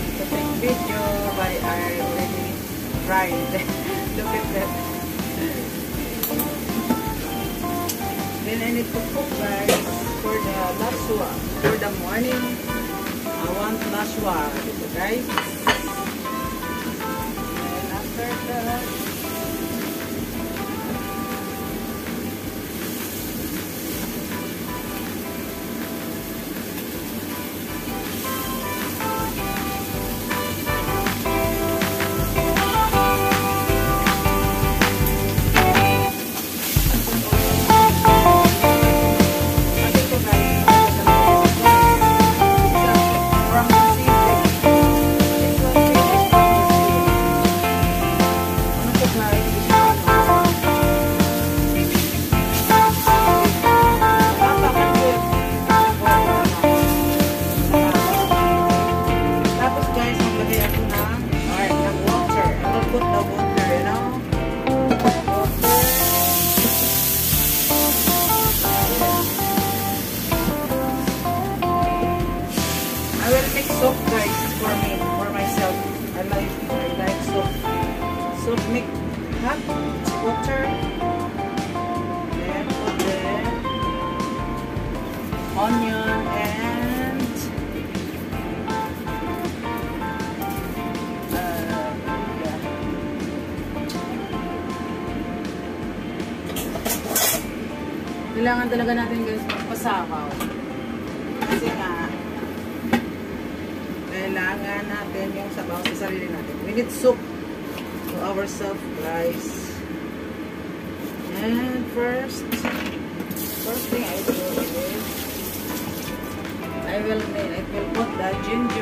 forgot to take video, but I already tried. Look at that. Then I need to cook guys for the laswa. For the morning, I want laswa. Guys. And after that, hot water. Then put the onion and uh, yeah. Kailangan talaga natin guys magpasahaw. Kasi nga, kailangan natin yung sabaw sa sarili natin. We need soup ourselves, guys. And first, first thing I do is, I will I will put the ginger,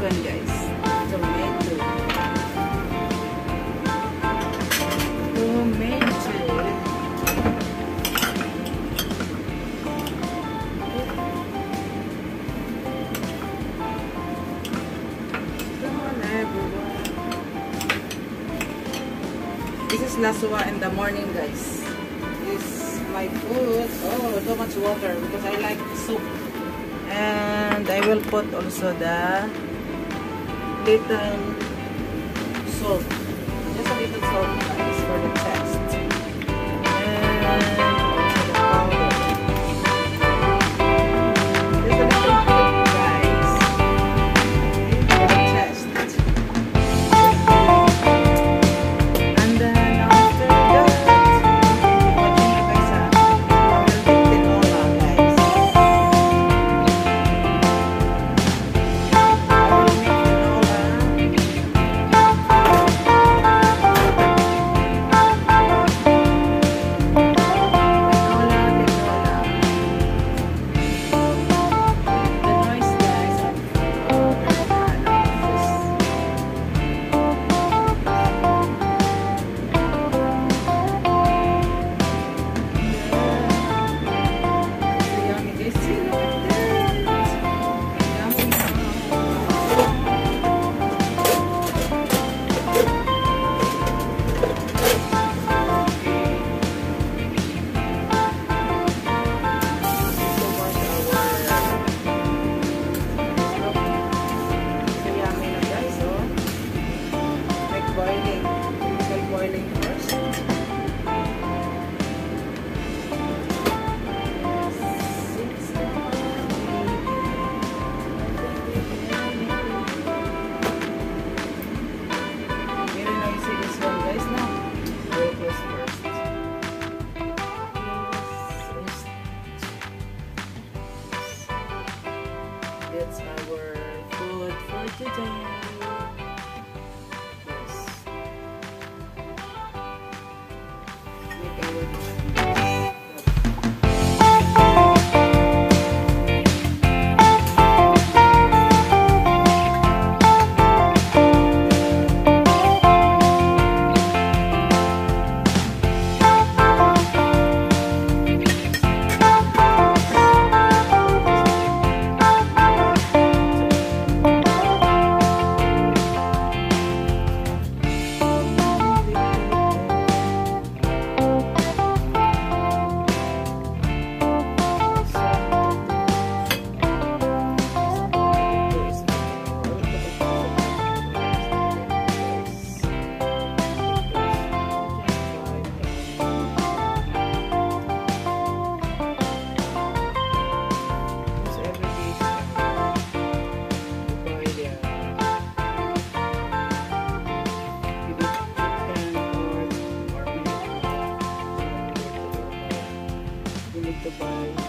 one guys. Tomato. Tomato. Come on, everyone. This is laswa in the morning, guys. This is my food. Oh, so much water because I like soup. And I will put also the little salt. Just a little salt, guys, for the test. And Make You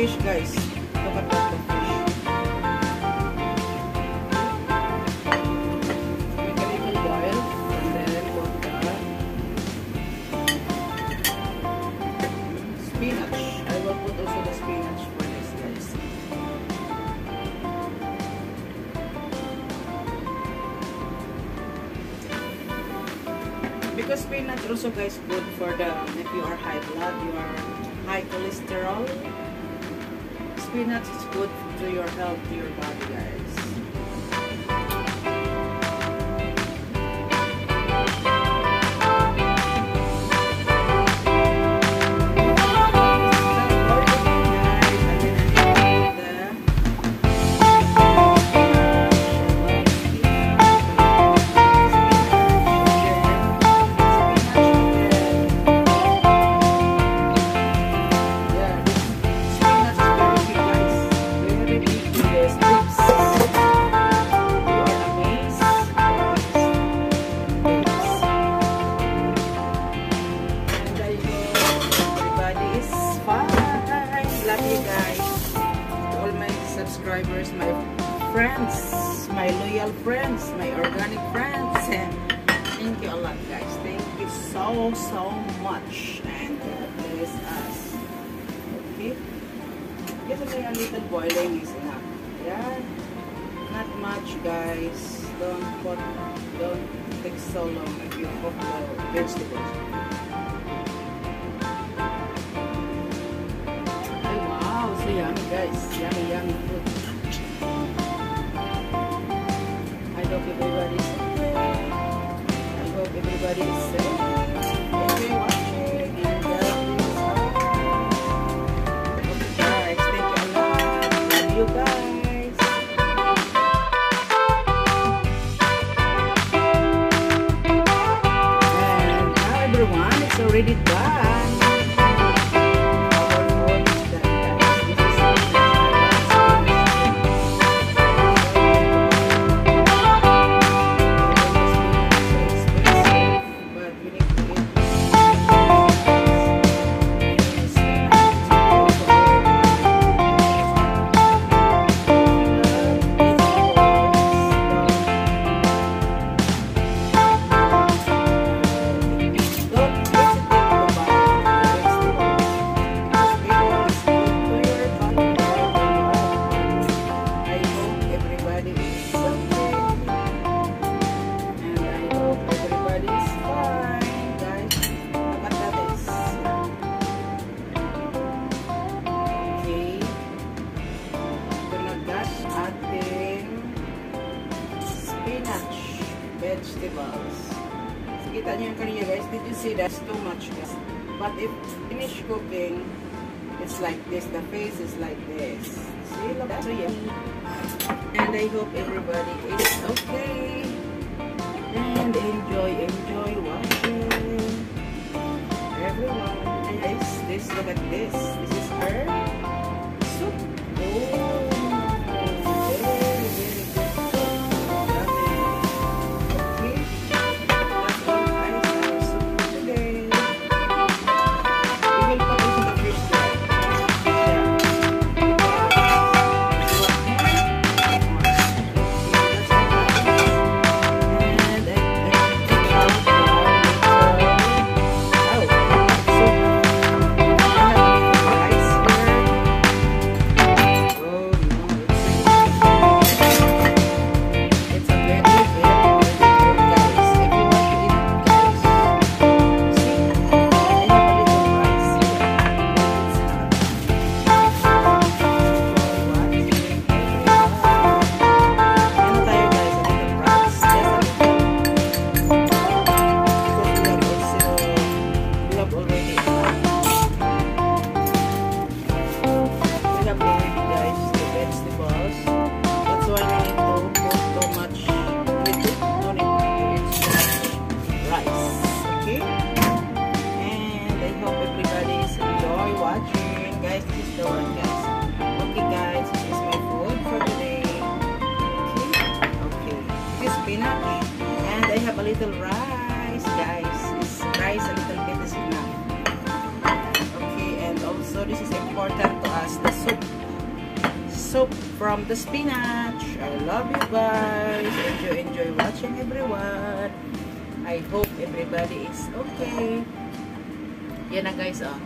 fish guys. Look at that fish. Spinach. I will put also the spinach for this guys. Because spinach also guys good for the if you are high blood, you are high cholesterol. Spinach is good to your health, to your body guys. Just may a little boiling is enough. Yeah? Not much, guys. Don't put, don't take so long if you cook the vegetables. Ay, wow, so yummy guys. Yummy, yummy food. I hope everybody's okay. I hope everybody's safe. Yung kariya guys. Did you see that's too much guys? But if finish cooking, it's like this. The face is like this. See, look, that's so. And I hope everybody is okay. And enjoy, enjoy watching. Everyone. This, this, look at this. This is her Soup from the spinach. I love you guys. Enjoy, enjoy watching everyone. I hope everybody is okay. Yan na guys, oh.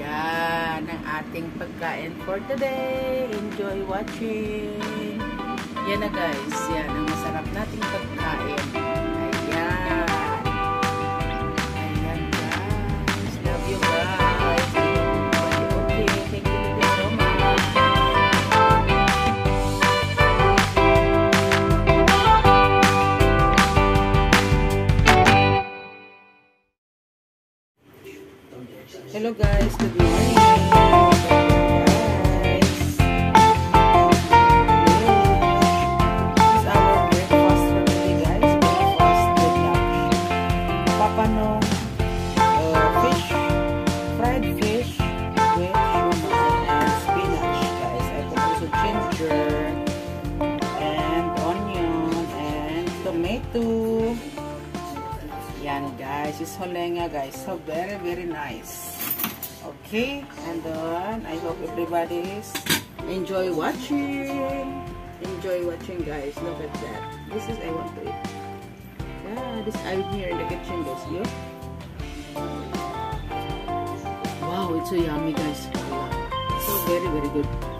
Yan ang ating pagkain for today. Enjoy watching. Yan na guys. Yan ang masarap nating pagkain. Fried fish with shumai and spinach guys. I put also ginger and onion and tomato. Yan guys, it's holenga guys. So very very nice. Okay, and then I hope everybody is enjoy watching. Enjoy watching, guys. Look at that. This is I want to eat. Yeah, this I'm here in the kitchen, guys. You? Wow, it's so yummy, guys. So very, very good.